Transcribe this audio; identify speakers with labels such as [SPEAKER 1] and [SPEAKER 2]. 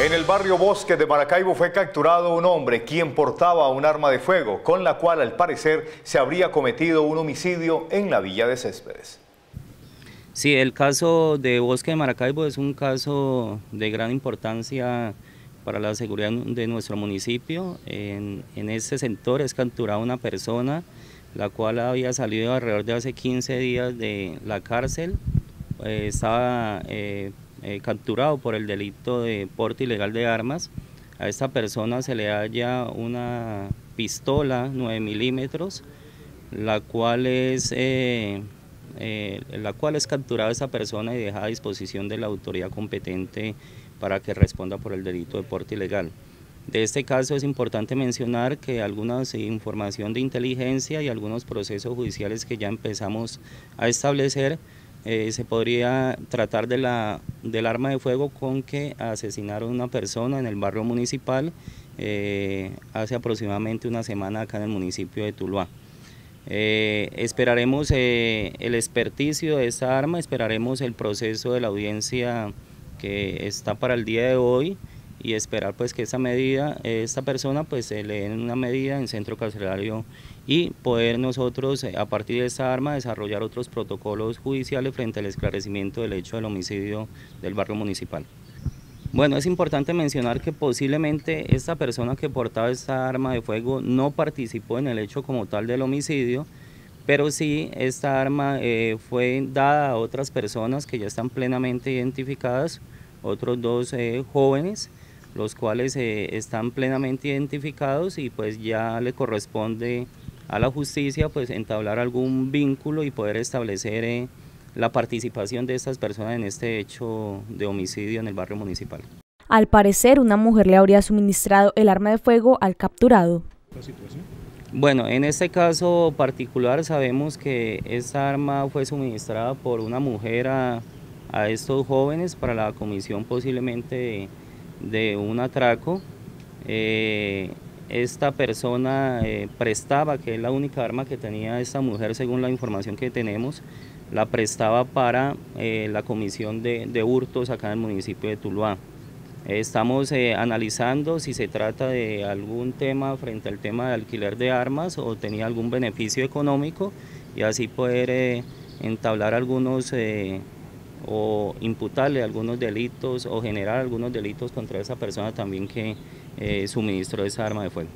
[SPEAKER 1] En el barrio Bosque de Maracaibo fue capturado un hombre quien portaba un arma de fuego, con la cual al parecer se habría cometido un homicidio en la villa de Céspedes.
[SPEAKER 2] Sí, el caso de Bosque de Maracaibo es un caso de gran importancia para la seguridad de nuestro municipio. En, este sector es capturada una persona la cual había salido alrededor de hace 15 días de la cárcel, eh, estaba eh, eh, capturado por el delito de porte ilegal de armas. A esta persona se le halla una pistola 9 milímetros, la cual es, eh, eh, la es capturada esta persona y dejada a disposición de la autoridad competente para que responda por el delito de porte ilegal. De este caso es importante mencionar que alguna información de inteligencia y algunos procesos judiciales que ya empezamos a establecer eh, se podría tratar de la, del arma de fuego con que asesinaron a una persona en el barrio municipal eh, hace aproximadamente una semana acá en el municipio de Tuluá. Eh, esperaremos el experticio de esta arma, esperaremos el proceso de la audiencia que está para el día de hoy y esperar pues que esta medida, esta persona pues se le den una medida en centro carcelario y poder nosotros eh, a partir de esta arma desarrollar otros protocolos judiciales frente al esclarecimiento del hecho del homicidio del barrio municipal. Bueno, es importante mencionar que posiblemente esta persona que portaba esta arma de fuego no participó en el hecho como tal del homicidio, pero sí esta arma eh, fue dada a otras personas que ya están plenamente identificadas, otros dos eh, jóvenes, los cuales eh, están plenamente identificados y pues ya le corresponde a la justicia pues entablar algún vínculo y poder establecer eh, la participación de estas personas en este hecho de homicidio en el barrio municipal.
[SPEAKER 3] Al parecer, una mujer le habría suministrado el arma de fuego al capturado.
[SPEAKER 2] Bueno, en este caso particular sabemos que esta arma fue suministrada por una mujer a, a estos jóvenes para la comisión posiblemente de de un atraco. Eh, esta persona eh, prestaba, que es la única arma que tenía esta mujer según la información que tenemos, la prestaba para eh, la comisión de, de, hurtos acá en el municipio de Tuluá. Estamos analizando si se trata de algún tema frente al tema de alquiler de armas o tenía algún beneficio económico y así poder entablar algunos o imputarle algunos delitos o generar algunos delitos contra esa persona también que eh, suministró esa arma de fuego.